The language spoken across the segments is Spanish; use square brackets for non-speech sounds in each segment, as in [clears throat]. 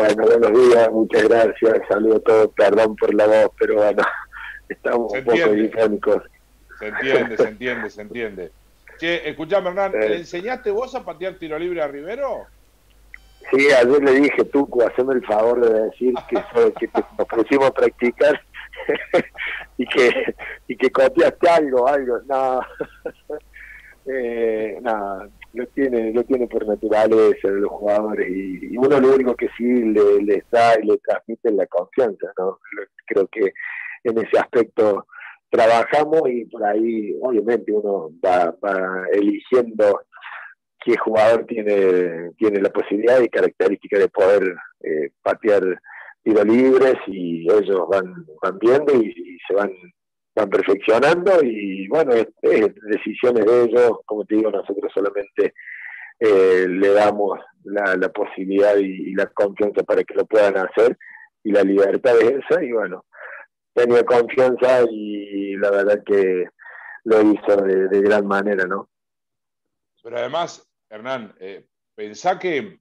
Bueno, buenos días, muchas gracias, saludos a todos, perdón por la voz, pero bueno, [laughs] estamos un poco difónicos. Se entiende, se entiende, se entiende. Che, escuchame, Hernán, ¿le enseñaste vos a patear tiro libre a Rivero? Sí, ayer le dije, Tuco, haceme el favor de decir que, [laughs] que nos pusimos a practicar [laughs] y que y que copiaste algo, algo. No, eh, no, lo tiene, lo tiene por naturaleza de los jugadores y, uno lo único que sí le, les da y le transmite la confianza, ¿no? Creo que en ese aspecto trabajamos y por ahí obviamente uno va, eligiendo qué jugador tiene, tiene la posibilidad y característica de poder eh, patear tiros libres y ellos van, van viendo y, se van, van perfeccionando y bueno, es, decisiones de ellos, como te digo, nosotros solamente eh, le damos la, posibilidad y, la confianza para que lo puedan hacer y la libertad de esa y bueno, tenía confianza y la verdad que lo hizo de, de gran manera, ¿no? Pero además, Hernán, eh, pensá que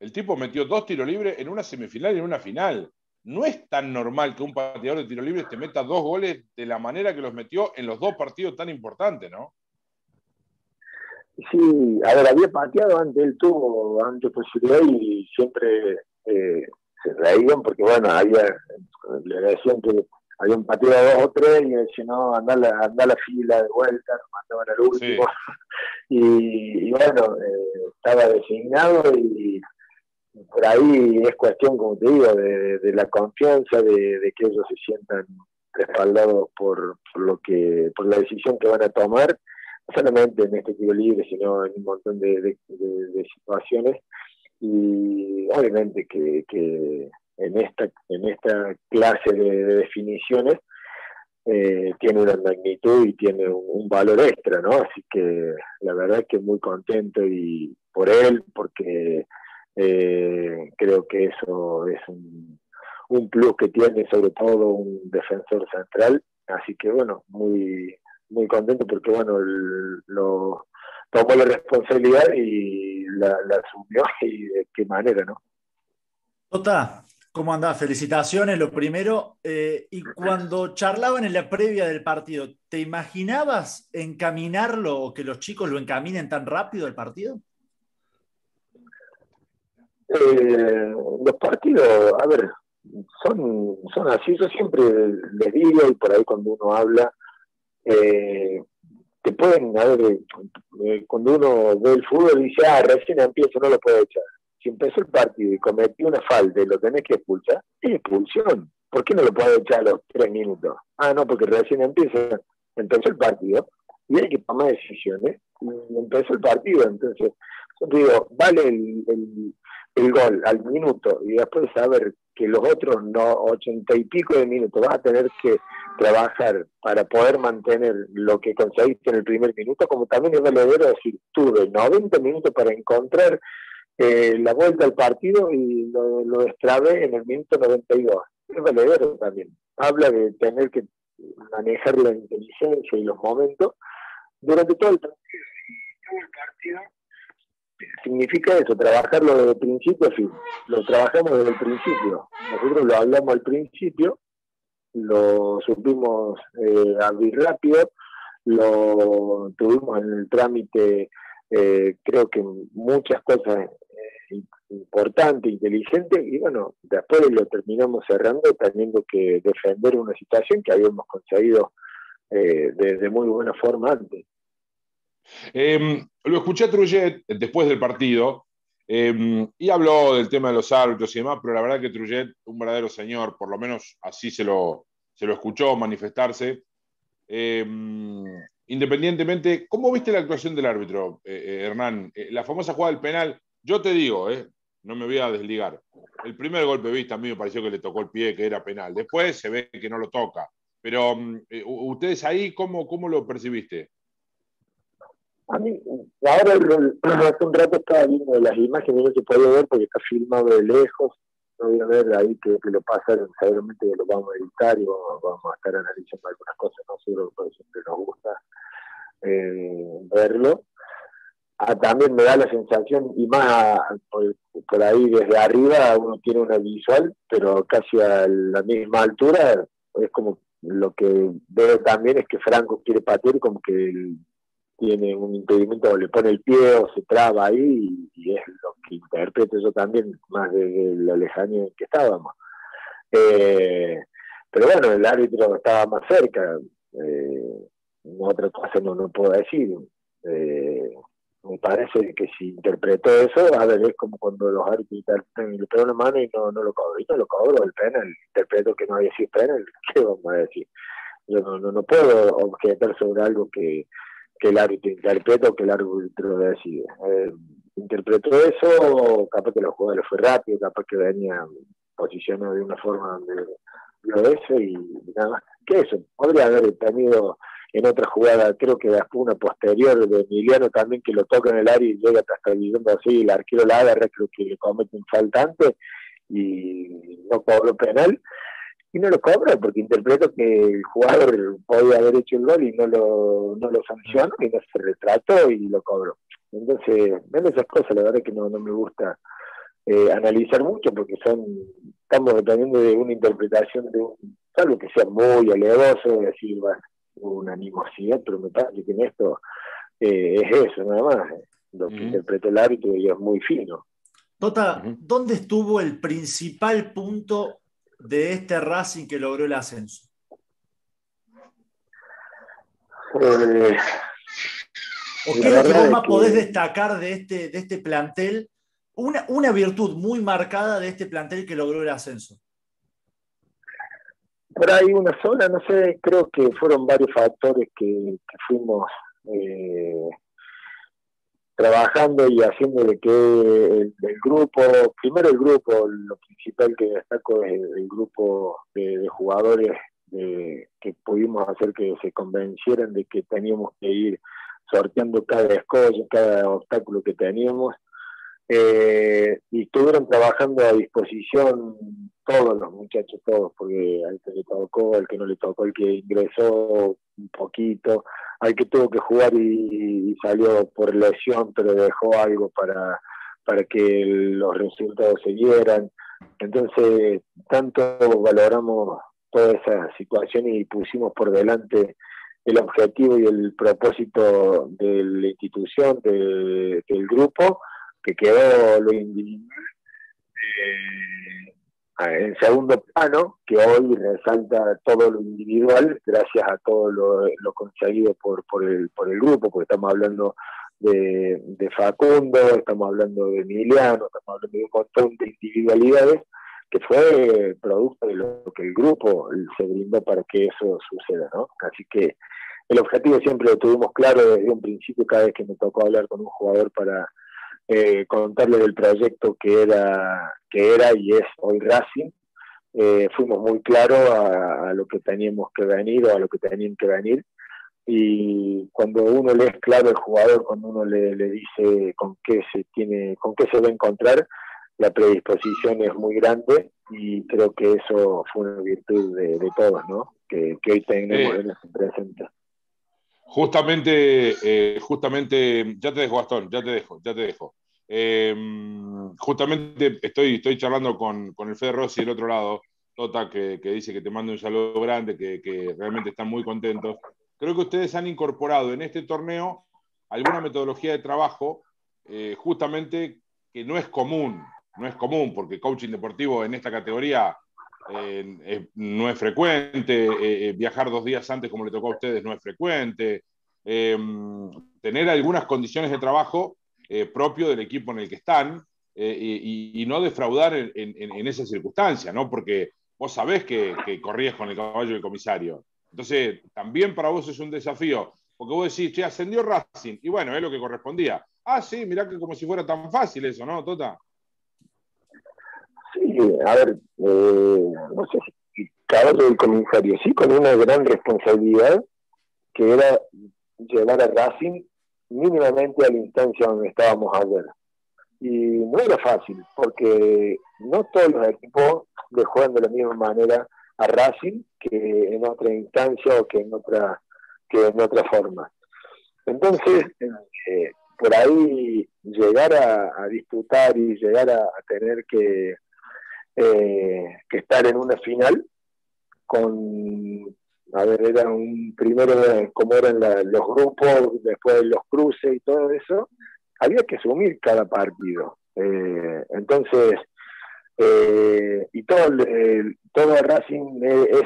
el tipo metió dos tiros libres en una semifinal y en una final. No es tan normal que un pateador de tiro libre te meta dos goles de la manera que los metió en los dos partidos tan importantes, ¿no? Sí, a ver, había pateado antes, él tuvo antes posibilidad y siempre eh, se reían porque, bueno, había, le decían que había un partido de dos o tres y decía, no, anda la, anda la fila de vuelta, nos mandaban al último. [laughs] Y, bueno, eh, estaba designado y, por ahí es cuestión, como te digo, de, la confianza, de, que ellos se sientan respaldados por, lo que por la decisión que van a tomar, no solamente en este tiro libre, sino en un montón de, situaciones. Y obviamente que, en esta, en esta clase de, definiciones eh, tiene una magnitud y tiene un, valor extra, ¿no? Así que la verdad es que muy contento y por él, porque eh, creo que eso es un, un plus que tiene sobre todo un defensor central, así que bueno, muy muy contento porque bueno, lo tomó la responsabilidad y la, la asumió [laughs] y de qué manera, ¿no? Tota, ¿Cómo andás? Felicitaciones, lo primero. Eh, y cuando charlaban en la previa del partido, ¿te imaginabas encaminarlo o que los chicos lo encaminen tan rápido el partido? Eh, los partidos, a ver, son, son así. Yo siempre les digo, y por ahí cuando uno habla, eh, te pueden, a ver, cuando uno ve el fútbol dice, ah, recién empiezo, no lo puedo echar si empezó el partido y cometió una falta y lo tenés que expulsar, es expulsión. ¿Por qué no lo puedo echar a los tres minutos? Ah, no, porque recién empieza, empezó el partido y hay que tomar decisiones. Y empezó el partido, entonces, yo digo, vale el, el, gol al minuto y después saber que los otros no, ochenta y pico de minutos vas a tener que trabajar para poder mantener lo que conseguiste en el primer minuto, como también es valedero decir, tuve 90 minutos para encontrar eh, la vuelta al partido y lo, lo en el minuto 92. Es valedero también. Habla de tener que manejar la inteligencia y los momentos durante todo el partido. Todo el partido significa eso, trabajarlo desde el principio a fin. Lo trabajamos desde el principio. Nosotros lo hablamos al principio, lo supimos eh, abrir rápido, lo tuvimos en el trámite, eh, creo que muchas cosas importante, inteligente, y bueno, después lo terminamos cerrando teniendo que defender una situación que habíamos conseguido eh, de, muy buena forma antes. Em, lo escuché a Trujet después del partido em, y habló del tema de los árbitros y demás, pero la verdad que Trujet, un verdadero señor, por lo menos así se lo, se lo escuchó manifestarse. Em, independientemente, ¿cómo viste la actuación del árbitro, eh, eh, Hernán? la famosa jugada del penal, yo te digo, eh, no me voy a desligar. El primer golpe vista a mí me pareció que le tocó el pie, que era penal. Después se ve que no lo toca. Pero mm, eh, ustedes ahí, ¿cómo, ¿cómo lo percibiste? A mí, ahora [clears throat] hace un rato estaba viendo las imágenes, no se puede ver porque está filmado de lejos. No voy a ver ahí que, lo pasaron, seguramente lo vamos a editar y vamos, a estar analizando algunas cosas, ¿no? Seguro que siempre nos gusta eh, verlo también me da la sensación, y más por, ahí desde arriba uno tiene una visual, pero casi a la misma altura es como lo que veo también es que Franco quiere patear como que tiene un impedimento o le pone el pie o se traba ahí y, es lo que interpreto yo también más desde la lejanía en que estábamos. Eh, pero bueno, el árbitro estaba más cerca, eh, otra cosa no, no puedo decir. Eh, me parece que si interpretó eso, a ver, es como cuando los árbitros le pegó una mano y no, no lo cobró, y no lo cobró el penal, interpreto que no había sido penal, [laughs] ¿qué vamos a decir? Yo no, no, no puedo objetar sobre algo que, que el árbitro interpreta o que el árbitro decide. Eh, interpretó eso, capaz que los jugadores fue rápido, capaz que venía posicionado de una forma donde vio eso y, nada más. Que eso, podría haber tenido en otra jugada, creo que después una posterior de Emiliano también que lo toca en el área y llega hasta el así, y el arquero la agarra, creo que le comete un faltante y no cobró penal. Y no lo cobra porque interpreto que el jugador podía haber hecho el gol y no lo, no lo sancionó y no se retrató y lo cobró. Entonces, ven esas cosas, la verdad es que no, no me gusta eh, analizar mucho porque son estamos dependiendo de una interpretación de un, algo que sea muy alevoso, decir, bueno, una animosidad, pero me parece que en esto eh, es eso, nada más. Lo que interpreta el árbitro y es muy fino. Tota, ¿dónde estuvo el principal punto de este Racing que logró el ascenso? Eh, ¿O qué es lo que vos más podés destacar de este, de este plantel? Una, una virtud muy marcada de este plantel que logró el ascenso por ahí una sola, no sé, creo que fueron varios factores que, fuimos eh, trabajando y haciendo de que el, grupo, primero el grupo, lo principal que destaco es el, grupo de, jugadores que pudimos hacer que se convencieran de que teníamos que ir sorteando cada escollo, cada obstáculo que teníamos eh, y estuvieron trabajando a disposición todos los muchachos, todos, porque al que le tocó, al que no le tocó, el que ingresó un poquito, al que tuvo que jugar y, salió por lesión, pero dejó algo para, para que los resultados se dieran. Entonces, tanto valoramos toda esa situación y pusimos por delante el objetivo y el propósito de la institución, del grupo, que quedó lo individual eh, en segundo plano, que hoy resalta todo lo individual gracias a todo lo, conseguido por, por, el, por el grupo, porque estamos hablando de, de, Facundo, estamos hablando de Emiliano, estamos hablando de un montón de individualidades que fue producto de lo que el grupo se brindó para que eso suceda, ¿no? Así que el objetivo siempre lo tuvimos claro desde un principio, cada vez que me tocó hablar con un jugador para eh, contarle del proyecto que era, que era y es hoy Racing. Eh, fuimos muy claros a, lo que teníamos que venir o a lo que tenían que venir. Y cuando uno le es claro al jugador, cuando uno le, dice con qué se tiene, con qué se va a encontrar, la predisposición es muy grande y creo que eso fue una virtud de, todos, ¿no? Que, hoy tenemos en ese presente. Justamente, eh, justamente, ya te dejo, Gastón, ya te dejo, ya te dejo. Eh, justamente estoy, estoy charlando con, con el Fede Rossi del otro lado, Tota, que, que, dice que te manda un saludo grande, que, que, realmente están muy contentos. Creo que ustedes han incorporado en este torneo alguna metodología de trabajo, eh, justamente que no es común, no es común, porque coaching deportivo en esta categoría eh, no es frecuente, eh, eh, viajar dos días antes como le tocó a ustedes no es frecuente, tener algunas condiciones de trabajo propio del equipo en el que están y, no defraudar en, en, esa circunstancia, ¿no? porque vos sabés que, corrías con el caballo del comisario. Entonces, también para vos es un desafío, porque vos decís, che, ascendió Racing, y bueno, es lo que correspondía. Ah, sí, mirá que como si fuera tan fácil eso, ¿no, Tota? Sí, a ver, eh, no sé si caballo del comisario, sí, con una gran responsabilidad que era llevar a Racing mínimamente a la instancia donde estábamos ayer. Y no era fácil, porque no todos los equipos le juegan de la misma manera a Racing que en otra instancia o que en otra que en otra forma. Entonces, eh, por ahí llegar a, disputar y llegar a, tener que, eh, que estar en una final con, a ver, era un primero como eran los grupos, después los cruces y todo eso, había que asumir cada partido. Eh, entonces, eh, y todo, el, todo Racing es,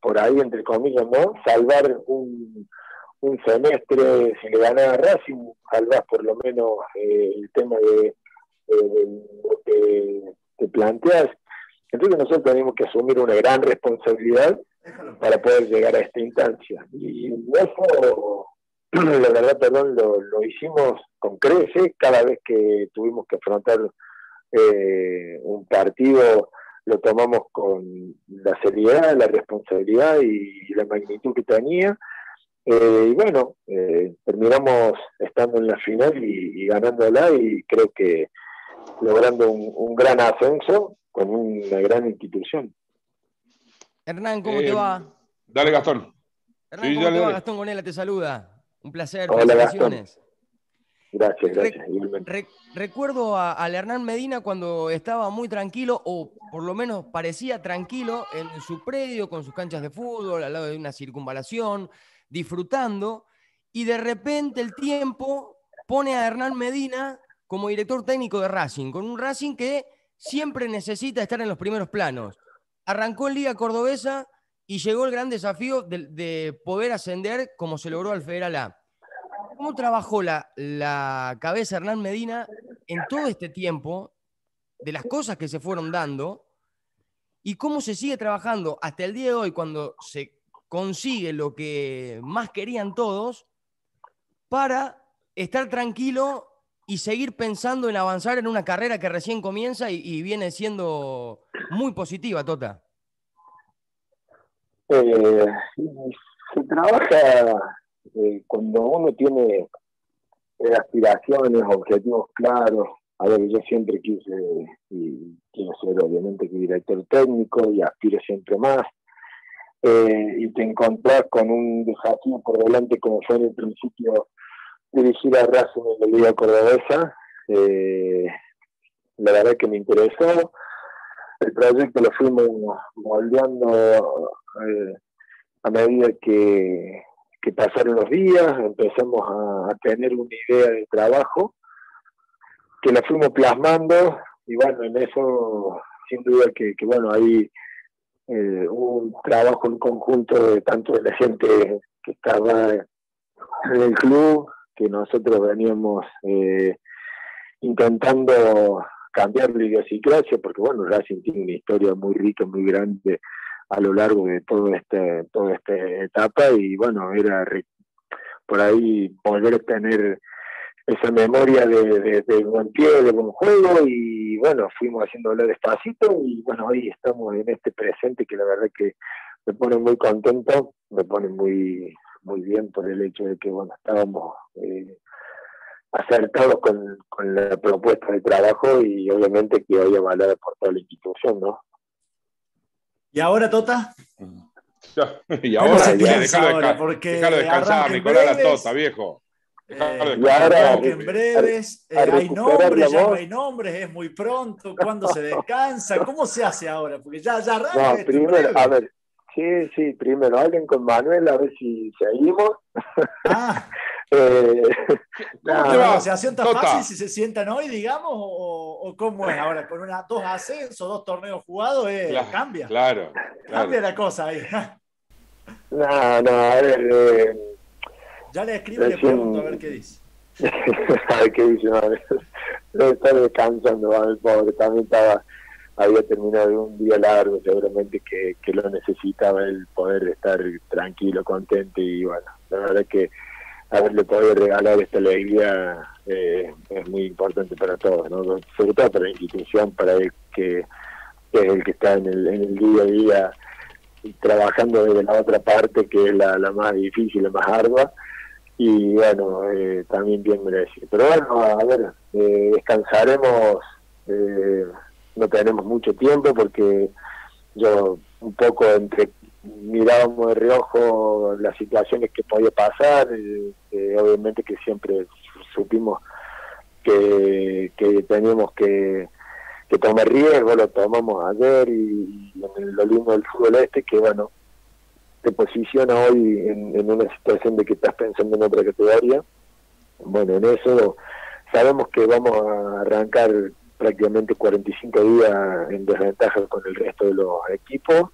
por ahí, entre comillas, ¿no? Salvar un, un semestre, si le gana a Racing, salvar por lo menos eh, el tema de, lo que te planteas. Entonces nosotros tenemos que asumir una gran responsabilidad para poder llegar a esta instancia. Y eso, [clears throat] la verdad, perdón, lo, lo hicimos con creces cada vez que tuvimos que afrontar eh, un partido lo tomamos con la seriedad, la responsabilidad y la magnitud que tenía. Eh, y bueno, eh, terminamos estando en la final y, ganándola y creo que logrando un, gran ascenso con una gran institución. Hernán, ¿cómo te va? Dale, Gastón. Hernán, ¿cómo te va? Gastón Gonela te saluda. Un placer. Hola, Felicitaciones. Gracias, gracias. recuerdo a, Hernán Medina cuando estaba muy tranquilo, o por lo menos parecía tranquilo, en su predio, con sus canchas de fútbol, al lado de una circunvalación, disfrutando, y de repente el tiempo pone a Hernán Medina como director técnico de Racing, con un Racing que siempre necesita estar en los primeros planos. Arrancó en Liga Cordobesa y llegó el gran desafío de, de poder ascender como se logró al Federal A ¿Cómo trabajó la, la cabeza Hernán Medina en todo este tiempo de las cosas que se fueron dando y cómo se sigue trabajando hasta el día de hoy cuando se consigue lo que más querían todos para estar tranquilo y seguir pensando en avanzar en una carrera que recién comienza y, viene siendo muy positiva, Tota. Eh, se trabaja eh, cuando uno tiene eh, aspiraciones, objetivos claros, a ver, yo siempre quise y quiero ser obviamente director técnico y aspiro siempre más, y te encontrás con un desafío por delante como fue en el principio dirigir a Racing en la Liga Cordobesa, la verdad que me interesó, el proyecto lo fuimos moldeando a medida que, que pasaron los días, empezamos a, tener una idea de trabajo que la fuimos plasmando y bueno, en eso sin duda que, bueno, hay eh, un trabajo en conjunto de tanto de la gente que estaba en el club, que nosotros veníamos eh, intentando cambiar la idiosincrasia, porque bueno, Racing tiene una historia muy rica, muy grande a lo largo de todo este, toda esta etapa y bueno, era por ahí volver a tener esa memoria de, de, buen pie, de buen juego y bueno, fuimos haciéndolo despacito y bueno, hoy estamos en este presente que la verdad que me pone muy contento, me pone muy muy bien por el hecho de que bueno, estábamos eh, acertados con, con la propuesta de trabajo y obviamente que hoy avalada por toda la institución, ¿no? ¿Y ahora, Tota? y ahora, se ahora? Porque descansar, Nicolás la Tota, viejo. Eh, ahora, en breves, eh, hay nombres, ya no hay nombres, es muy pronto, ¿cuándo se descansa? ¿Cómo se hace ahora? Porque ya, ya arranca. No, primero, a ver, sí, sí, primero hablen con Manuel a ver si seguimos. Ah. [laughs] Eh, ¿Cómo la negociación tan fácil si se sientan hoy, digamos? O, cómo es ahora? Con una, dos ascensos, dos torneos jugados, eh, cambia. Claro, Cambia la cosa ahí. [laughs] no, no, a ver. Eh, ya le escribo y le pregunto a ver qué dice. [laughs] a ver qué dice, madre. Estar descansando, el pobre. También estaba había terminado un día largo, seguramente que, que lo necesitaba el poder estar tranquilo, contento y bueno, la verdad que haberle podido regalar esta alegría eh, es muy importante para todos, ¿no? sobre todo para la institución, para el que, es el que está en el, en el día a día trabajando desde la otra parte que es la, más difícil, la más ardua y bueno, eh, también bien merecido. Pero bueno, a ver, eh, descansaremos, no tenemos mucho tiempo porque yo un poco entre mirábamos de reojo las situaciones que podía pasar, eh, eh, obviamente que siempre supimos que, que teníamos que, que tomar riesgo, lo tomamos ayer y, en lo lindo del fútbol este que bueno, te posiciona hoy en, en, una situación de que estás pensando en otra categoría. Bueno, en eso sabemos que vamos a arrancar prácticamente 45 días en desventaja con el resto de los equipos,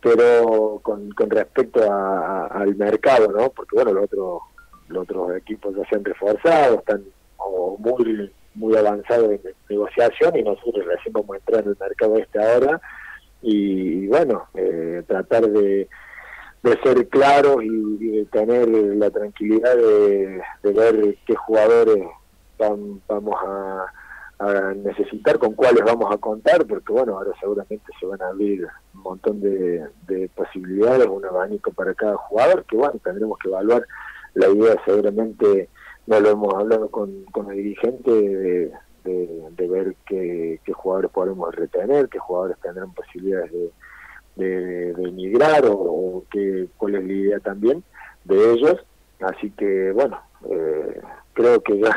pero con, con respecto al mercado, ¿no? Porque bueno, los otros los otros equipos ya se han reforzado, están muy muy avanzados en negociación y nosotros recién vamos a entrar en el mercado este ahora y, bueno, eh, tratar de, ser claros y, de tener la tranquilidad de ver qué jugadores vamos a a necesitar con cuáles vamos a contar, porque bueno, ahora seguramente se van a abrir un montón de, posibilidades, un abanico para cada jugador, que bueno, tendremos que evaluar la idea seguramente, no lo hemos hablado con, con el dirigente, de, de, ver qué, qué, jugadores podremos retener, qué jugadores tendrán posibilidades de, de, emigrar o, qué, cuál es la idea también de ellos. Así que bueno, eh, creo que ya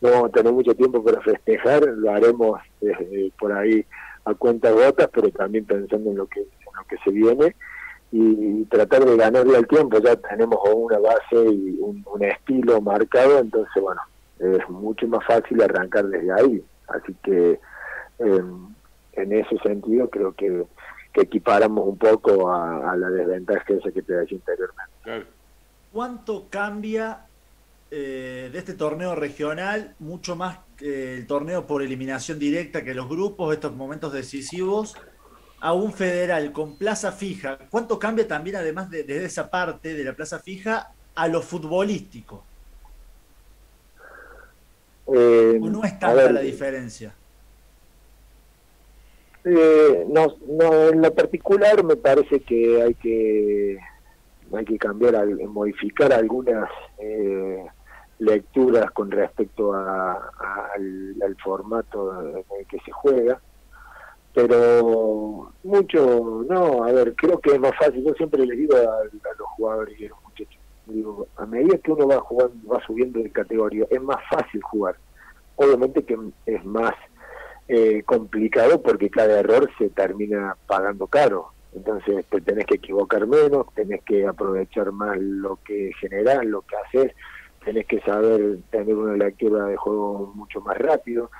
no vamos a tener mucho tiempo para festejar, lo haremos eh, por ahí a cuenta gotas, pero también pensando en lo que, lo que se viene y, tratar de ganarle al tiempo. Ya tenemos una base y un, estilo marcado, entonces bueno, es mucho más fácil arrancar desde ahí. Así que en ese sentido creo que, que equiparamos un poco a, la desventaja esa que te decía anteriormente. ¿Cuánto cambia eh, de este torneo regional, mucho más que el torneo por eliminación directa que los grupos, estos momentos decisivos, a un federal con plaza fija. ¿Cuánto cambia también, además de, desde esa parte de la plaza fija, a lo futbolístico? Eh, ¿O no es tanta la diferencia? Eh, no, no, en lo particular me parece que hay que hay que cambiar, modificar algunas eh, lecturas con respecto a, al, formato en el que se juega, pero mucho, no, a ver, creo que es más fácil, yo siempre les digo a, los jugadores y a los muchachos, digo, a medida que uno va jugando, va subiendo de categoría, es más fácil jugar, obviamente que es más eh, complicado porque cada error se termina pagando caro, entonces te tenés que equivocar menos, tenés que aprovechar más lo que generás, lo que haces, tenés que saber tener una lectura de juego mucho más rápido,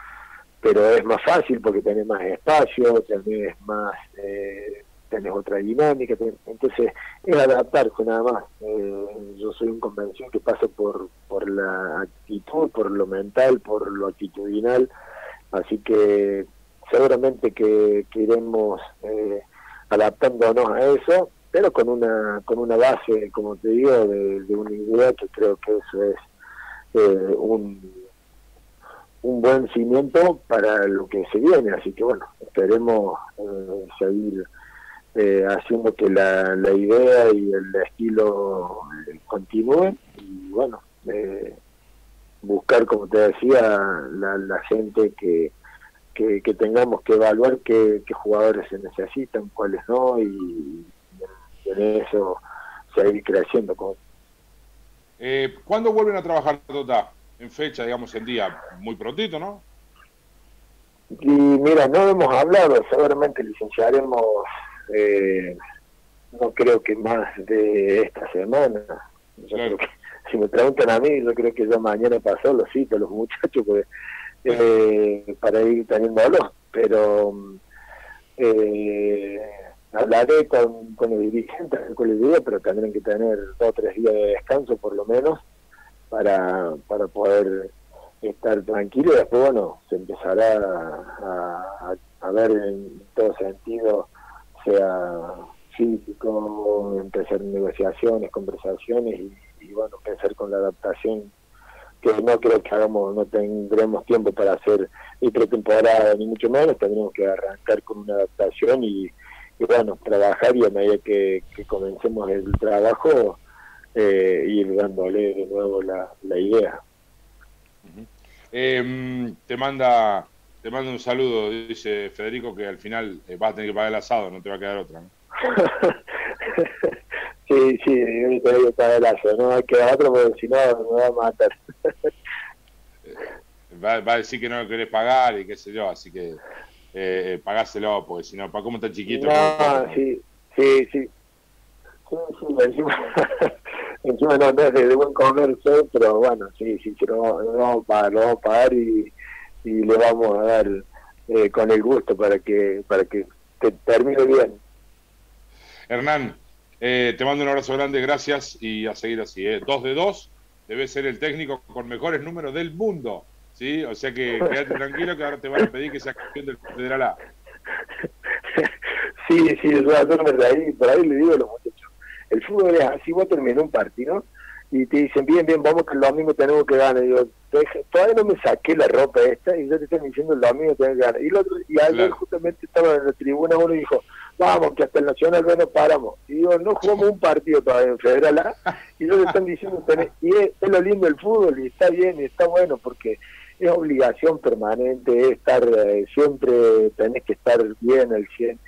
pero es más fácil porque tenés más espacio, tenés más, eh, tenés otra dinámica, entonces es adaptarse nada más. Eh, yo soy un convención que pasa por, por la actitud, por lo mental, por lo actitudinal, así que seguramente que, que iremos eh, adaptándonos a eso pero con una con una base, como te digo, de, de una idea que creo que eso es eh, un, un buen cimiento para lo que se viene. Así que bueno, esperemos eh, seguir eh, haciendo que la, la idea y el estilo continúen y bueno, buscar, como te decía, la, la gente que, que, que, tengamos que evaluar qué, qué jugadores se necesitan, cuáles no y en eso seguir creciendo. Con... Eh, ¿Cuándo vuelven a trabajar, Tota? En fecha, digamos, en día, muy prontito, ¿no? Y mira, no hemos hablado, seguramente licenciaremos, eh, no creo que más de esta semana. si me preguntan a mí, yo creo que ya mañana pasó, los cito a los muchachos pues, eh, para ir teniéndolo, pero eh, hablaré con, con el dirigente con el día, pero tendrán que tener dos o tres días de descanso por lo menos para, para poder estar tranquilo. Y después bueno se empezará a, a, ver en todo sentido sea físico empezar negociaciones conversaciones y, y, bueno pensar con la adaptación que no creo que hagamos no tendremos tiempo para hacer ni pretemporada ni mucho menos. Tendremos que arrancar con una adaptación y y bueno, trabajar y a medida que, comencemos el trabajo, eh, ir dándole de nuevo la, la idea. Em, te manda te manda un saludo, dice Federico, que al final eh, vas a tener que pagar el asado, no te va a quedar otra. [laughs] sí, sí, yo tengo que pagar el asado, no va a quedar otro porque si no me va a matar. [laughs] va, a decir que no lo querés pagar y qué sé yo, así que eh, pagáselo, porque si no, ¿para cómo está chiquito? No, sí, sí, sí. Sí, sí, encima, [laughs] encima no, no es de, buen comercio, pero bueno, sí, sí, lo, vamos a pagar, lo vamos a pagar y, y le vamos a dar eh, con el gusto para que para que te termine bien. Hernán, eh, te mando un abrazo grande, gracias y a seguir así. ¿eh? Dos de dos, debe ser el técnico con mejores números del mundo. ¿Sí? O sea que [laughs] quédate tranquilo que ahora te van a pedir que seas campeón del Federal A. Sí, sí, es una ahí, por ahí le digo a los muchachos. El fútbol es así, vos terminás un partido y te dicen, bien, bien, vamos que el domingo tenemos que ganar. Y yo, todavía no me saqué la ropa esta y ya te están diciendo el domingo tenemos que ganar. Y, el otro, y ayer justamente estaba en la tribuna uno y dijo, vamos, que hasta el Nacional bueno paramos. Y digo, no jugamos un partido todavía en Federal A. Y ellos están diciendo, y es, es, lo lindo del fútbol y está bien y está bueno porque es obligación permanente, estar eh, siempre, tenés que estar bien al 100.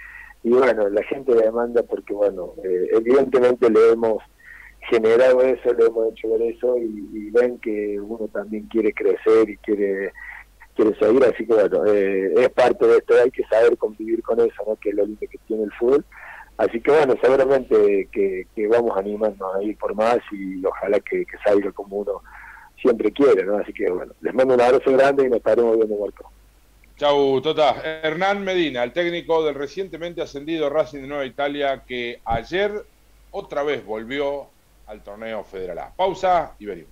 Y bueno, la gente demanda porque, bueno, eh, evidentemente le hemos generado eso, le hemos hecho ver eso y, ven que uno también quiere crecer y quiere quiere seguir, así que bueno, eh, es parte de esto, hay que saber convivir con eso, ¿no? que es lo lindo que tiene el fútbol. Así que bueno, seguramente que, vamos a animarnos a ir por más y ojalá que salga como uno siempre quiere, ¿no? Así que bueno, les mando un abrazo grande y nos estaremos viendo, Marco. Chau, Tota. Hernán Medina, el técnico del recientemente ascendido Racing de Nueva Italia, que ayer otra vez volvió al torneo federal. Pausa y venimos.